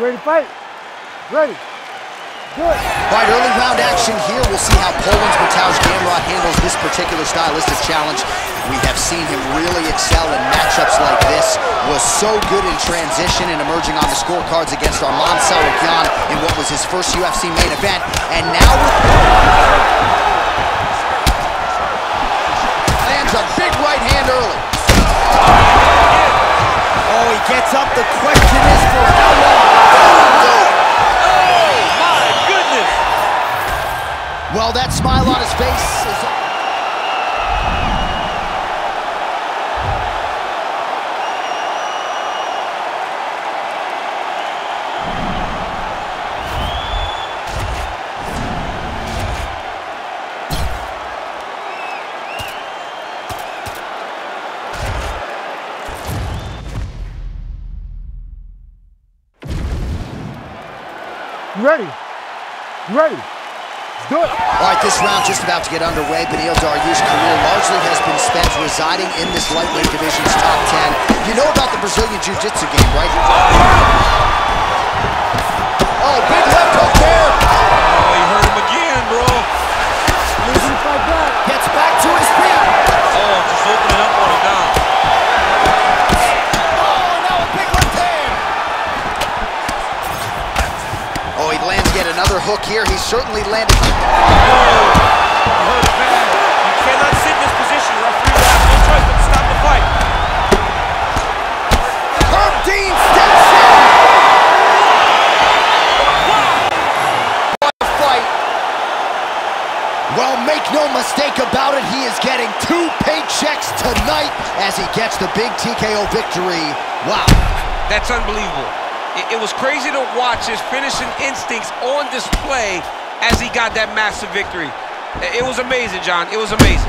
Ready to fight? Ready. Good. All right, early round action here. We'll see how Poland's Mateusz Gamrot handles this particular stylistic challenge. We have seen him really excel in matchups like this. Was so good in transition and emerging on the scorecards against Arman Tsarukyan in what was his first UFC main event. And now lands a big right hand early. Oh, he gets up. The question is for how long? Well, that smile on his face is... this round just about to get underway. Beneil Dariush's career largely has been spent residing in this lightweight division's top 10. You know about the Brazilian Jiu-Jitsu game, right? Oh, big left hook there. Oh, he hurt him again, bro. Losing fight back. Gets back to his hook here. He certainly landed. Oh, hurt bad. You cannot sit in this position. Referee will have no choice but to stop the fight. Herb Dean steps in. What a fight. Well, make no mistake about it, he is getting two paychecks tonight as he gets the big TKO victory. Wow. That's unbelievable. It, it was crazy to watch his finishing instincts on display as he got that massive victory. It, it was amazing, John. It was amazing.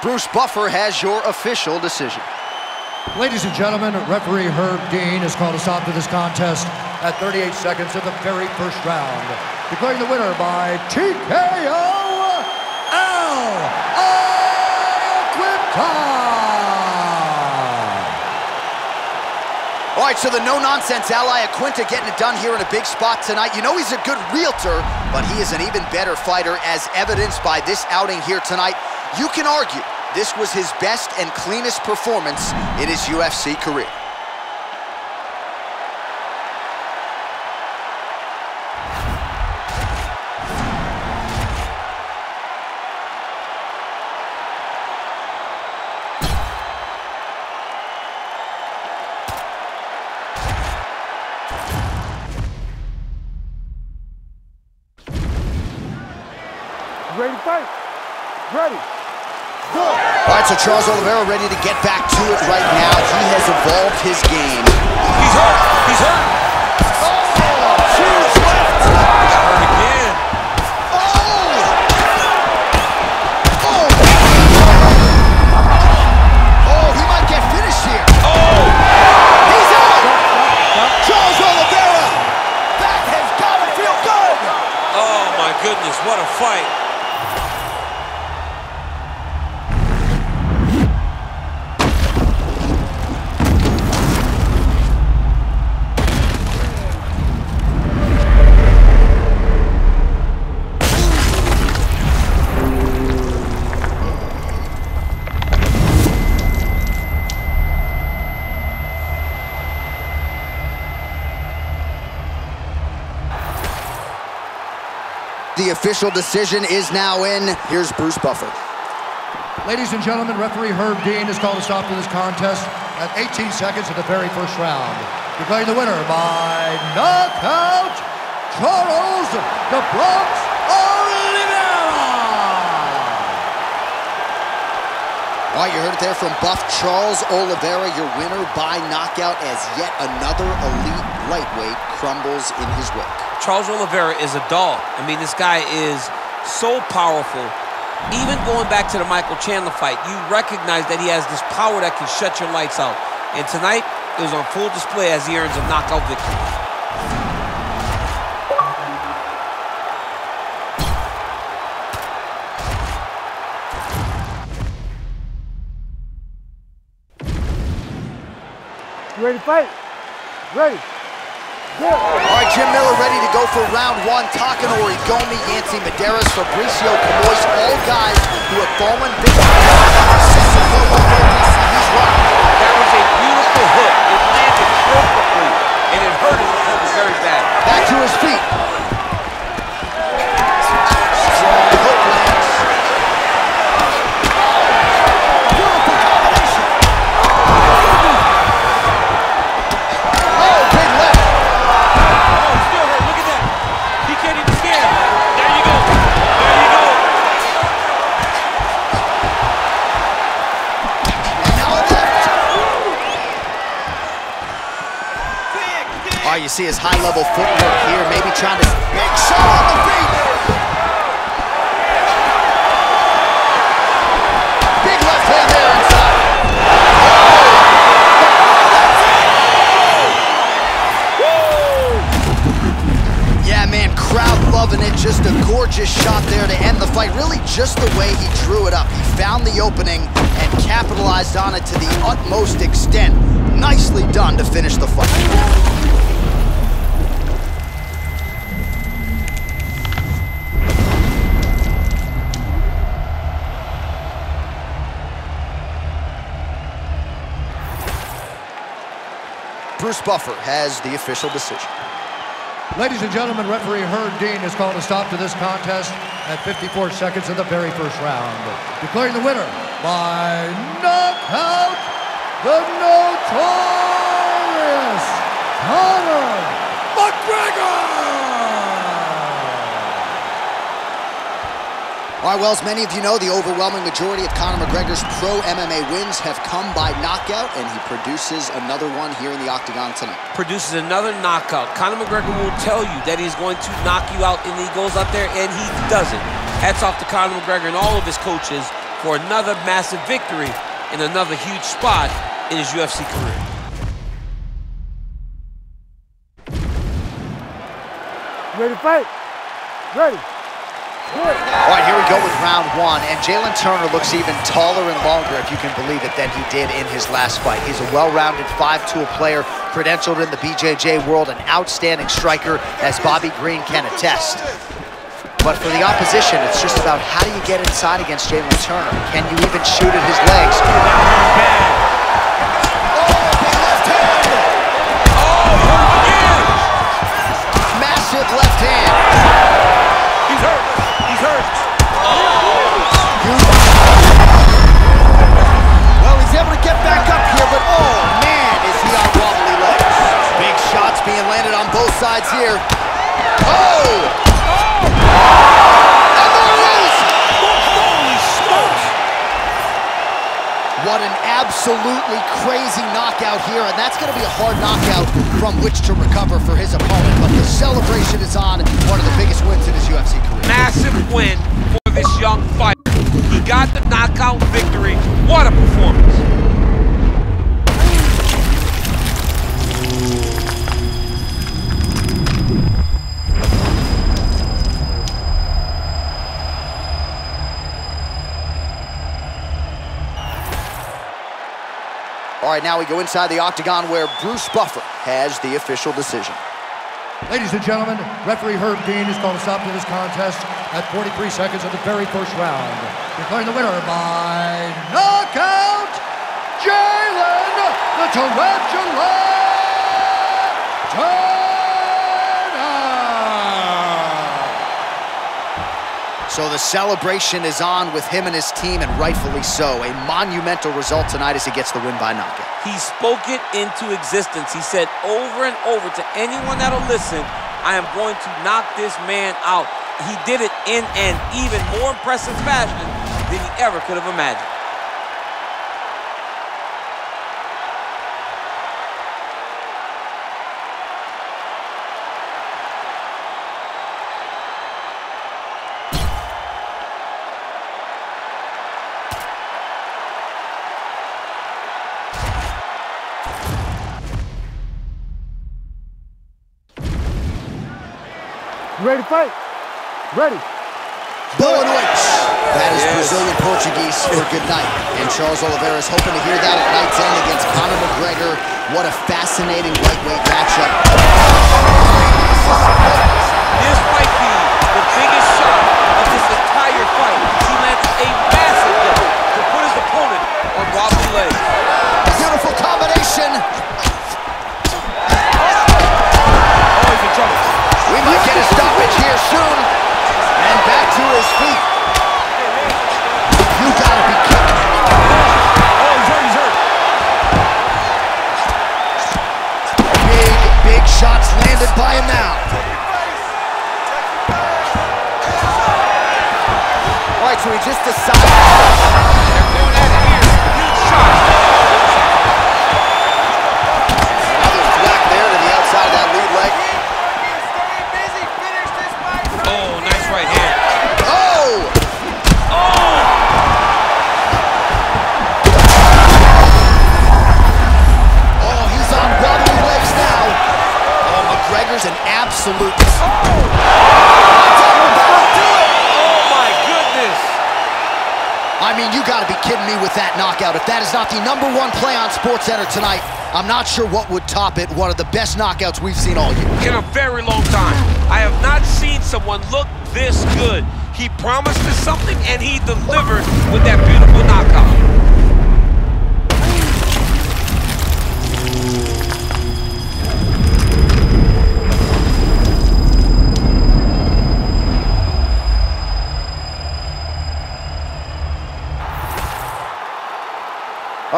Bruce Buffer has your official decision. Ladies and gentlemen, referee Herb Dean has called a stop to this contest at 38 seconds of the very first round, declaring the winner by TKO Al All right, so the no-nonsense Al Iaquinta getting it done here in a big spot tonight. You know he's a good realtor, but he is an even better fighter as evidenced by this outing here tonight. You can argue this was his best and cleanest performance in his UFC career. So Charles Oliveira ready to get back to it right now. He has evolved his game. He's hurt. He's hurt. The official decision is now in. Here's Bruce Buffer. Ladies and gentlemen, referee Herb Dean has called a stop to this contest at 18 seconds of the very first round, declaring the winner by knockout, Charles the Bronx Oliveira! All right, you heard it there from Buff Charles Oliveira, your winner by knockout as yet another elite lightweight crumbles in his wake. Charles Oliveira is a dog. I mean, this guy is so powerful. Even going back to the Michael Chandler fight, you recognize that he has this power that can shut your lights out. And tonight, it was on full display as he earns a knockout victory. You ready to fight? Ready. All right, Jim Miller ready to go for round one. Takanori, Gomi, Yancy Medeiros, Fabricio Camoes, all guys who have fallen victim He's. That was a beautiful hook. It landed perfectly, and it hurt his very bad. Back to his feet. See his high-level footwork here, maybe trying to... Big shot on the feet. Big left hand there inside. Yeah, man, crowd loving it. Just a gorgeous shot there to end the fight. Really just the way he drew it up. He found the opening and capitalized on it to the utmost extent. Nicely done to finish the fight. Bruce Buffer has the official decision. Ladies and gentlemen, referee Herb Dean has called a stop to this contest at 54 seconds of the very first round. Declaring the winner by knockout, the notorious Conor McGregor! All right, well, as many of you know, the overwhelming majority of Conor McGregor's pro MMA wins have come by knockout, and he produces another one here in the Octagon tonight. Produces another knockout. Conor McGregor will tell you that he's going to knock you out, and he goes out there and he does it. Hats off to Conor McGregor and all of his coaches for another massive victory and another huge spot in his UFC career. Ready to fight? Ready. All right, here we go with round one, and Jalen Turner looks even taller and longer, if you can believe it, than he did in his last fight. He's a well-rounded five-tool player, credentialed in the BJJ world, an outstanding striker, as Bobby Green can attest. But for the opposition, it's just about how do you get inside against Jalen Turner? Can you even shoot at his legs? Hard knockout from which to recover for his opponent. But the celebration is on, one of the biggest wins in his UFC career. Massive win for this young fighter. He got the knockout victory. What a performance. Right, now we go inside the octagon where Bruce Buffer has the official decision. Ladies and gentlemen, referee Herb Dean has called a stop to this contest at 43 seconds of the very first round. Declaring the winner by knockout, Jalen the Tarantula So the celebration is on with him and his team, and rightfully so. A monumental result tonight as he gets the win by knockout. He spoke it into existence. He said over and over to anyone that'll listen, I am going to knock this man out. He did it in an even more impressive fashion than he ever could have imagined. Ready to fight? Ready. Boa noite. That is Yes. Brazilian Portuguese for good night. And Charles Oliveira is hoping to hear that at night's end against Conor McGregor. What a fascinating lightweight matchup. This might be the biggest shot of this entire fight. He lands a massive blow to put his opponent on wobbly legs. Beautiful combination. Shots landed by him now. All right, so he just decided. They're going at it here. Huge shot. Absolute... Oh! oh, my goodness. I mean, you gotta be kidding me with that knockout. If that is not the number one play on SportsCenter tonight, I'm not sure what would top it. One of the best knockouts we've seen all year. In a very long time. I have not seen someone look this good. He promised us something, and he delivered with that beautiful knockout.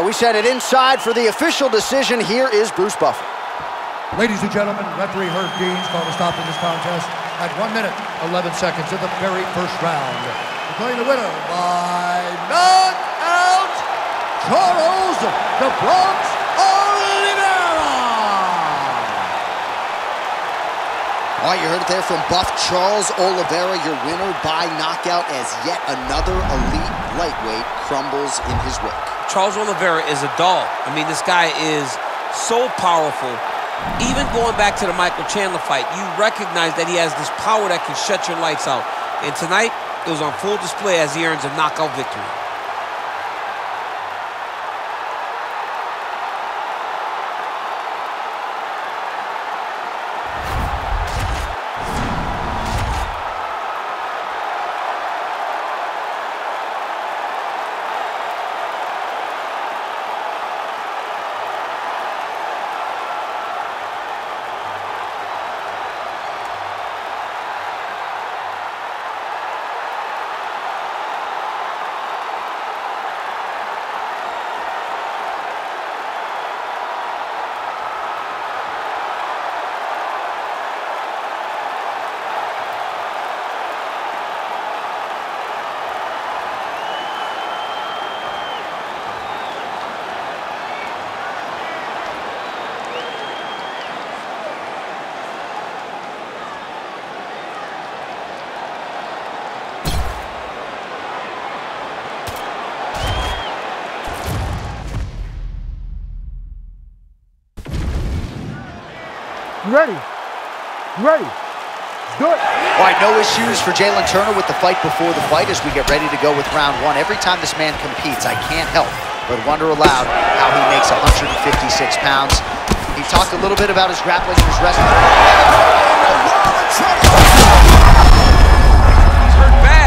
Right, we sent it inside for the official decision. Here is Bruce Buffer. Ladies and gentlemen, referee Herb Deans called a stop to this contest at 1 minute, 11 seconds of the very first round. Declaring the winner by knockout, Charles the Bronx Oliveira! All right, you heard it there from Buff Charles Oliveira, your winner by knockout as yet another elite lightweight crumbles in his wake. Charles Oliveira is a dog. I mean, this guy is so powerful. Even going back to the Michael Chandler fight, you recognize that he has this power that can shut your lights out. And tonight, it was on full display as he earns a knockout victory. You ready? You ready? Let's do it. All right, no issues for Jalen Turner with the fight before the fight as we get ready to go with round one. Every time this man competes, I can't help but wonder aloud how he makes 156 pounds. He talked a little bit about his grappling and his wrestling. He's hurt bad.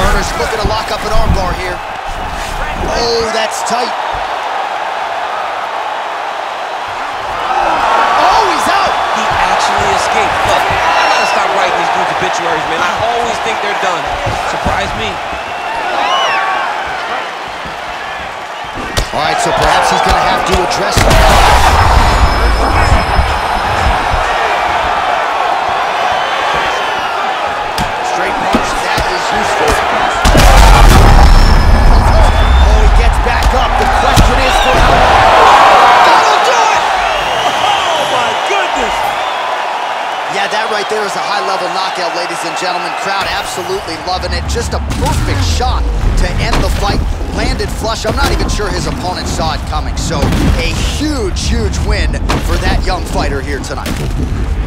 Turner's looking to lock up an armbar here. Oh, that's tight. Oh, he's out. He actually escaped. Look, I gotta stop writing these dudes obituaries, man. I always think they're done. Surprise me. All right, so perhaps he's going to have to address. Straight punch, that is useful. That'll do it! Oh my goodness! Yeah, that right there is a high-level knockout, ladies ladies and gentlemen. Crowd absolutely loving it. Just a perfect shot to end the fight. Landed flush. I'm not even sure his opponent saw it coming. So a huge, huge win for that young fighter here tonight.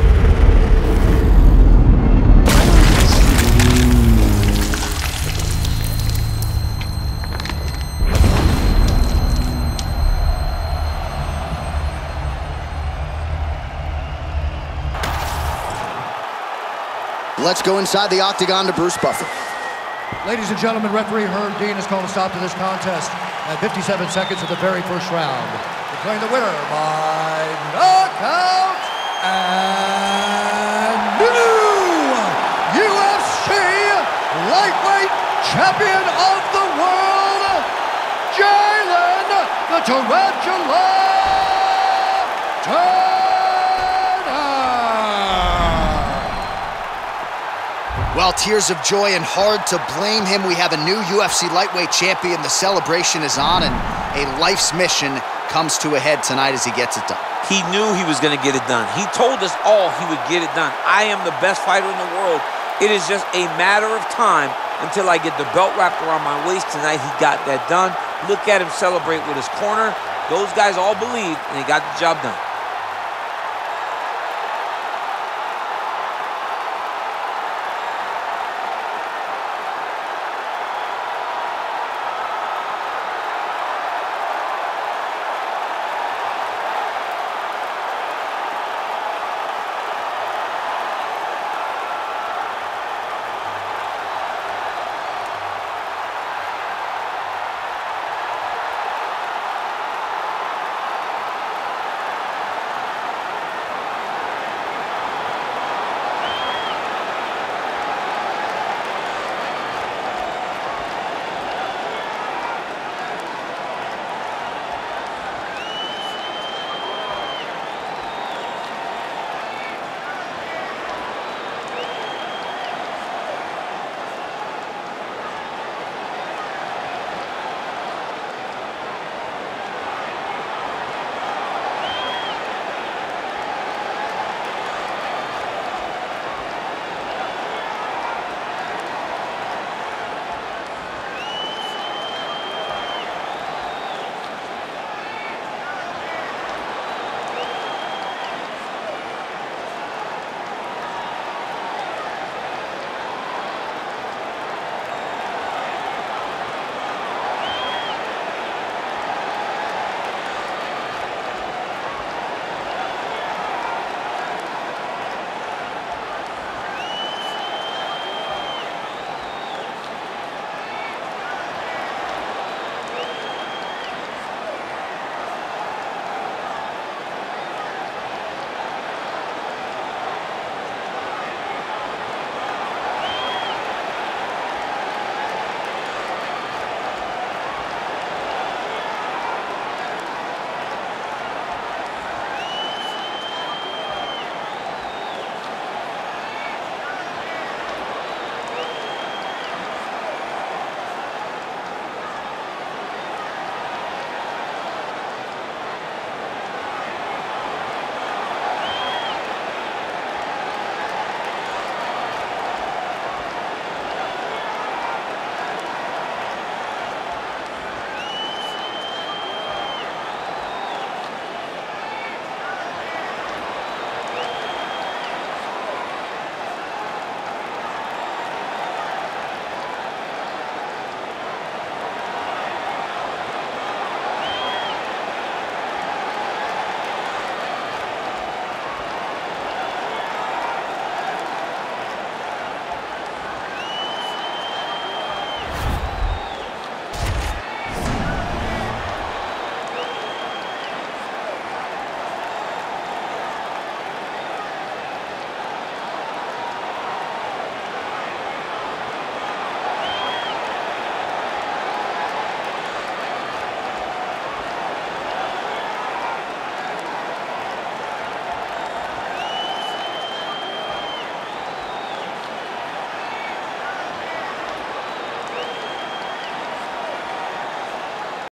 Let's go inside the octagon to Bruce Buffer. Ladies and gentlemen, referee Herb Dean has called a stop to this contest at 57 seconds of the very first round. Declaring the winner by knockout and new UFC lightweight champion of the world, Jalen the Tarantula Well, tears of joy and hard to blame him. We have a new UFC lightweight champion. The celebration is on, and a life's mission comes to a head tonight as he gets it done. He knew he was going to get it done. He told us all he would get it done. I am the best fighter in the world. It is just a matter of time until I get the belt wrapped around my waist. Tonight, he got that done. Look at him celebrate with his corner. Those guys all believe, and he got the job done.